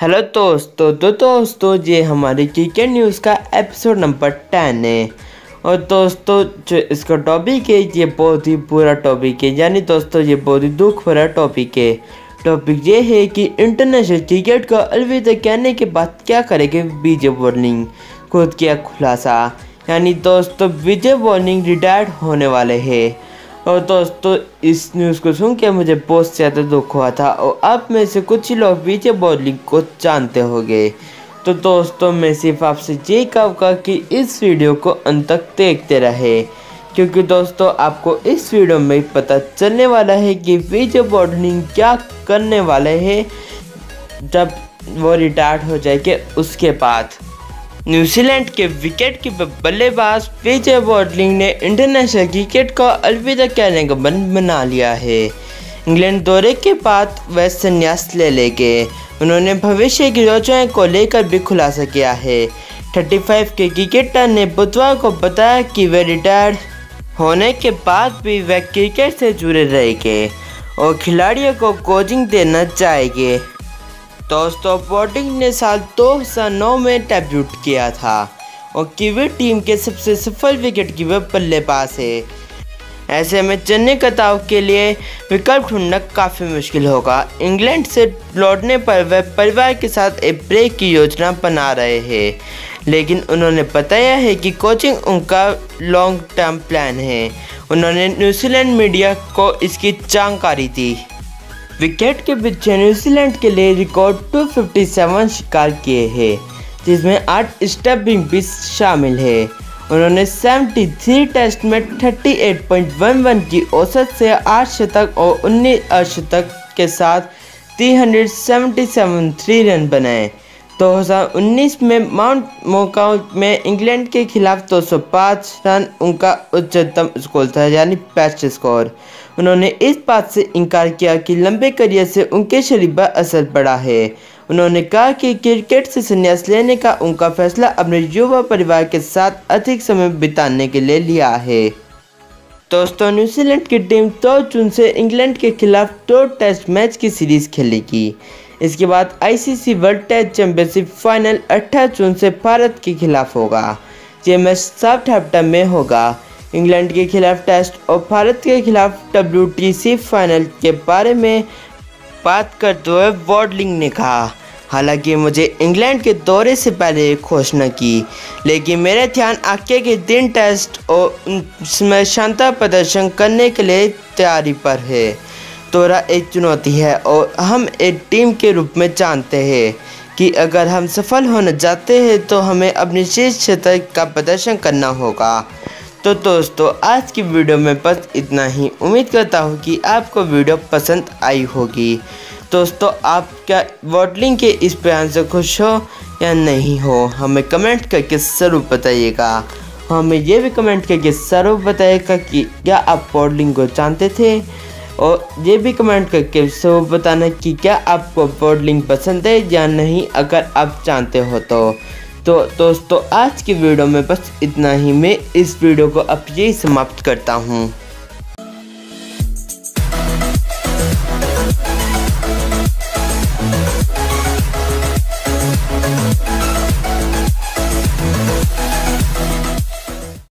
Hello दोस्तों तो दोस्तों, ये हमारे क्रिकेट न्यूज़ का एपिसोड नंबर टेन है। और दोस्तों, जो इसका टॉपिक है, ये बहुत ही बुरा टॉपिक है। यानी दोस्तों, ये बहुत ही दुख भरा टॉपिक है। टॉपिक ये है कि इंटरनेशनल क्रिकेट को अलविदा कहने के बाद क्या करेंगे विजय बॉलिंग खुद किया खुलासा? यानी दोस्तों, विजय बॉलिंग रिटायर्ड होने वाले हैं। और दोस्तों, इस न्यूज़ को सुन के मुझे बहुत ज़्यादा दुख हुआ था और अब में से कुछ ही लोग विजय बॉलिंग को जानते होंगे। तो दोस्तों, मैं सिर्फ़ आपसे ये कहूँगा कि इस वीडियो को अंत तक देखते रहे, क्योंकि दोस्तों, आपको इस वीडियो में पता चलने वाला है कि विजय बॉलिंग क्या करने वाले हैं जब वो रिटायर्ड हो जाएँगे उसके बाद। न्यूजीलैंड के विकेट कीपर बल्लेबाज विजय बॉटलिंग ने इंटरनेशनल क्रिकेट को अलविदा कहने का मन बना लिया है। इंग्लैंड दौरे के बाद वह संन्यास ले लेंगे उन्होंने भविष्य की योजनाएँ को लेकर भी खुलासा किया है। 35 के क्रिकेटर ने बुधवार को बताया कि वे रिटायर्ड होने के बाद भी वह क्रिकेट से जुड़े रहेंगे और खिलाड़ियों को कोचिंग देना चाहेंगे। दोस्तों बोटिंग ने साल 2009 में डेब्यूट किया था और कीवी टीम के सबसे सफल विकेट कीपर बल्लेबाज है। ऐसे में चेन्नई कताव के लिए विकल्प ढूंढना काफ़ी मुश्किल होगा। इंग्लैंड से लौटने पर वह परिवार के साथ एक ब्रेक की योजना बना रहे हैं। लेकिन उन्होंने बताया है कि कोचिंग उनका लॉन्ग टर्म प्लान है। उन्होंने न्यूजीलैंड मीडिया को इसकी जानकारी दी। विकेट के पीछे न्यूजीलैंड के लिए रिकॉर्ड 257 शिकार किए हैं, जिसमें आठ स्टेपिंग भी शामिल है। उन्होंने 73 टेस्ट में 38.11 की औसत से आठ शतक और 19 अर्शतक के साथ 377 थ्री रन बनाए। 2019 में माउंट मोकाउ में इंग्लैंड के खिलाफ 205 रन, उनका उच्चतम स्कोर था, यानी बेस्ट स्कोर। उन्होंने इस बात से इनकार किया कि लंबे करियर से उनके शरीर पर असर पड़ा है। उन्होंने कहा कि क्रिकेट से संन्यास लेने का उनका फैसला अपने युवा परिवार के साथ अधिक समय बिताने के लिए लिया है। दोस्तों, न्यूजीलैंड की टीम दो जून से इंग्लैंड के खिलाफ दो टेस्ट मैच की सीरीज़ खेलेगी। इसके बाद ICC World Test Championship final 18 जून से भारत के खिलाफ होगा। ये मैच साउथहैम्पटन में होगा। इंग्लैंड के खिलाफ टेस्ट और भारत के खिलाफ डब्ल्यू फाइनल के बारे में बात करते हुए वॉडलिंग ने कहा, हालाँकि मुझे इंग्लैंड के दौरे से पहले घोषणा की, लेकिन मेरा ध्यान आगे के दिन टेस्ट और उसमें शानदार प्रदर्शन करने के लिए तैयारी पर है। दौरा एक चुनौती है और हम एक टीम के रूप में जानते हैं कि अगर हम सफल होना चाहते हैं तो हमें अपनी शीर्ष क्षेत्र का प्रदर्शन करना होगा। तो दोस्तों, आज की वीडियो में बस इतना ही। उम्मीद करता हूँ कि आपको वीडियो पसंद आई होगी। दोस्तों, आप क्या वॉटलिंग के इस बयान से खुश हो या नहीं हो, हमें कमेंट करके ज़रूर बताइएगा। हमें यह भी कमेंट करके ज़रूर बताइएगा कि क्या आप वॉटलिंग को जानते थे? और ये भी कमेंट करके सब बताना कि क्या आपको बॉडलिंग पसंद है या नहीं, अगर आप जानते हो तो। तो दोस्तों, आज की वीडियो में बस इतना ही। मैं इस वीडियो को अब यही समाप्त करता हूँ।